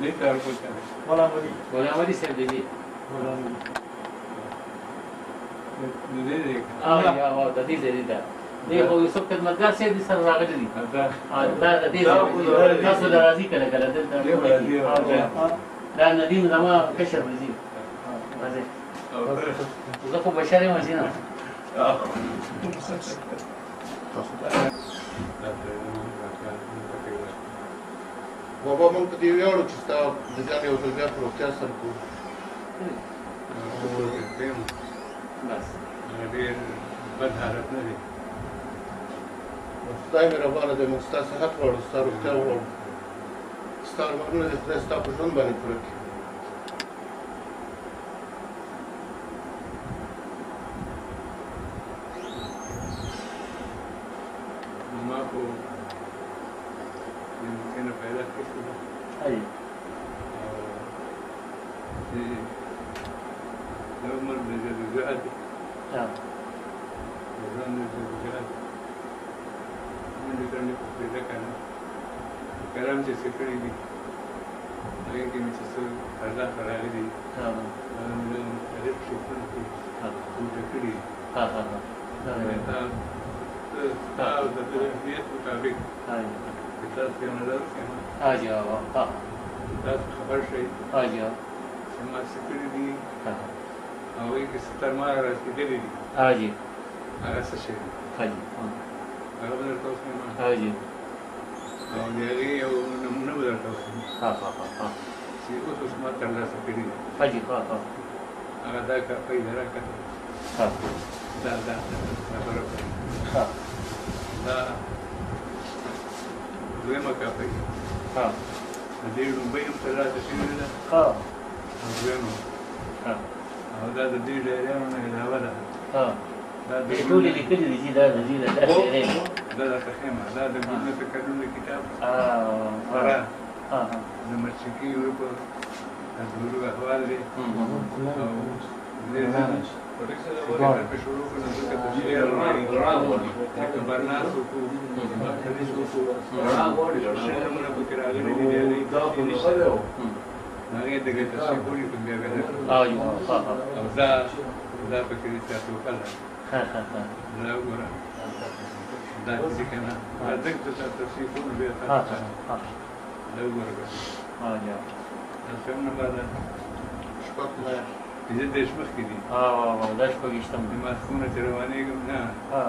Later pun tak. Bola madi. Bola madi saya jadi. Bola madi. Jadi. Ah ya, wow, tadi jadi dah. देखो यूसुफ खिदमतगार से दिस रागट दी हां दा दे تاسو درازي کله کله دل دا ندیم زما کشر وزیر مزه زه خو بشر یم زینه بابا موږ په دې ویاړو چې ستا د ځان یو ځل بیا په روغتیا سره کوو بس ډېر بد حالت نه دی خدای مهربانه دی موږ ستا صحت غواړو ستا روغتیا غواړو ستا ارمانونه د خدای ستا په ژوند باندې پوره کړي يؤمر بجلجأته نعم يظن بجلجأته من لکرنے کو پیدا کرنا کرم چې سکړې دي هغه کې مې څه الله راغلي دي ها نو مختلف شکل کې ټول کړی ها ها ها تا د دې مطابق ها تاسو څنګه راځئ ها جواب ها تاسو خبر شئ ها جواب ماسه کړی دي او یې کې ستر ما راځي دي ها جی هغه څه شي ها جی هغه به تاسو نه ها جی او دې یو نمونه به تاسو ها ها ها چې اوس ما تر لاسه کړی ها جی ها ها هغه دا کا په اداره کې ها دا دا دا دا دویمه کا په ها دې لومبه هم تر لاسه شوې ده ها دویمه او دا د دې ډیریانو نه علاوه ده دا د ټولې لیکلې دي دا د دې د دا د تخیمه دا د ګوډنه په کډونو کتاب اه اه د مرچکی اروپا د ګورو احوال دی Por eso debo dejar que yo lo conozca que te llegue al rabo, que Barnaso, que Barnaso, que Barnaso, que Barnaso, que Barnaso, que Barnaso, que Barnaso, que Barnaso, que Barnaso, هغه دغه تاسو کوی په بیا بیا او یو ها ها او دا دا په کې تاسو وکړه ها ها ها دا وګوره دا چې کنه دغه تاسو تاسو کوی بیا تاسو ها دا وګوره ها یا تاسو نن بعد شپږ دې دې شپږ کې دي ها ها دا شپږ شتم ما خونه تر روانې کوم نه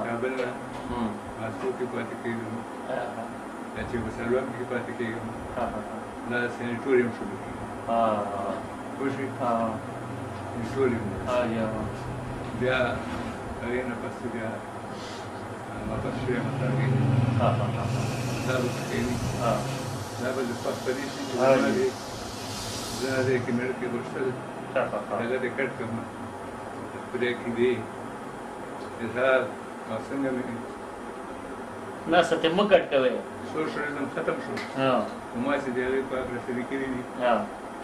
کابل نه هم ما څو کې پاتې کېږم ها ها چې وسلوام کې پاتې کېږم ها ها دا سنټوریم شو خوشي نسولي بیا هغې نه پسې بیا واپس شوې مساګې دا به پکوي دا به د پښتني شي زه دې کې مېړ کې غوښتل هغه دې کټ کړم پرې کې دی اظهار او څنګه مې نه ستې مو کټ کوي سوشلزم ختم شو ها کومه چې دې په پرسې کې دي ها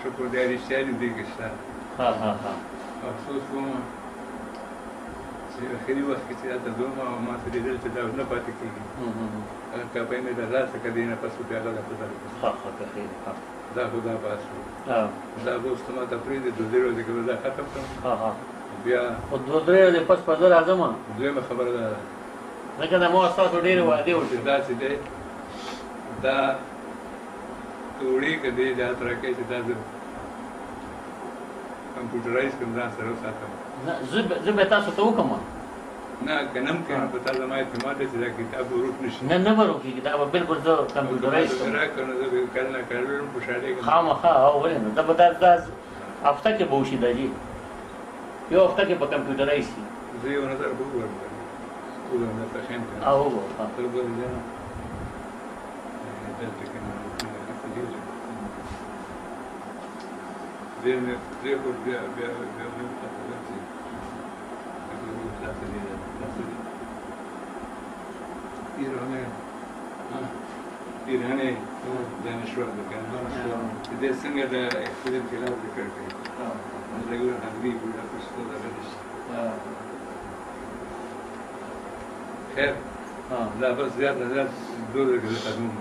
se eu puder ir sério, diga está. افسوس کوم چې اخري وخت کې چې دا دوم او ما سره دې چې دا نه پاتې کیږي هغه کا په مې دا راځه کدی نه پسو بیا دا په دې ها ها ته خیر دا خدا باسو دا دوست ما ته پرې دې دوه ورځې کې دا ختم کړم ها ها بیا او دوه درې ورځې پس په ځل راځم دوی خبره ده ځکه دا مو تاسو ډېر وعده وکړه دا چې دا توړې کدی دا تر کې چې دا کمپیوټرایز کوم ځان سره وساتم نه زه به تاسو ته وکم نه کنم کنه په تاسو ما اعتماد چې دا کتاب وروټ نشي نه نه ورو کې دا به بالکل زه کمپیوټرایز کوم نه کنه زه به کله نه کړم خوشاله کوم خامخا او ولې نه دا به دا هفته کې به وشي دا جی یو هفته کې په کمپیوټرایز شي زه یو نظر وګورم او هو تر بل نه Верный приход для верных операций. Это не трассы, трассы. Иране. ایرانی دانشور بکن ده څنګه د خپل انقلاب ذکر کوي دا ګور حمدی بولا پښتو دا غلش خیر لا بس زیات زیات دوه قدوم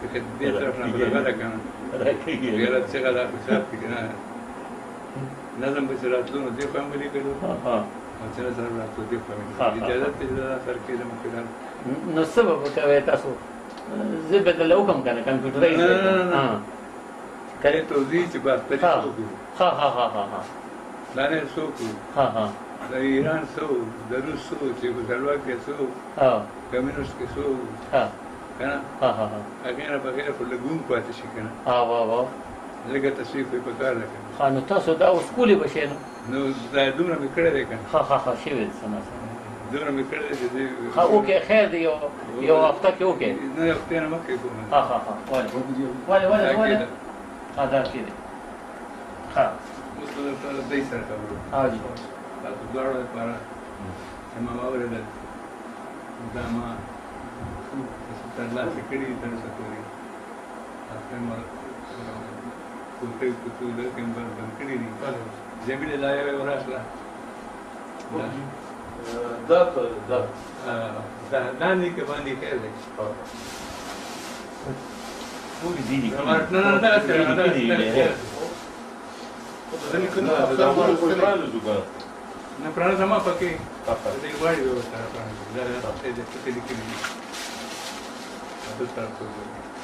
فکر دې طرف نه بلغه کنه غیرت څنګه دا حساب کې نه نظم به راتلو نو دې خو هم لیکلو ها ها اچھا سره راتلو دې خو هم اجازه ته دا سر کې زموږ کړه نو سبب کوي تاسو زه به دلته وکم کنه کمپیوټر یې ها کله توضیح چې بس پدې ها ها ها ها ها لاره څوک ها ها د ایران څو د روس څو چې په سلوا کې څو ها کمنوس کې څو ها کنه ها ها ها هغه نه بغیر خو لګون پاتې شي کنه ها وا وا لګه تاسو په پکار لګه ها نو تاسو دا اوس کولې بشي نو نو دا دومره میکړه دی کنه ها ها ها شي وي سم سم دومره میکړه دی ها اوکي خیر دی یو یو هفته کې اوکي نه یو هفته نه مکه کوم ها ها ها ولا ولا ولا ولا ها دا کې دی ها اوس دا دای سره کوم ها جی تاسو دواړه لپاره ما اورېدل دا ما ترلاسه کړي تر اوسه پورې اخر ما کوټه کوټه د کمبر بند کړي دي زمینه لایې ورسله دا دا دا دانې کې باندې خیر دی پوری دی نه نه نه دا دا دا نه پرانا زما پکې دا یو وړي وتا پرانا دا څه دې څه دې کې espetáculo. Né?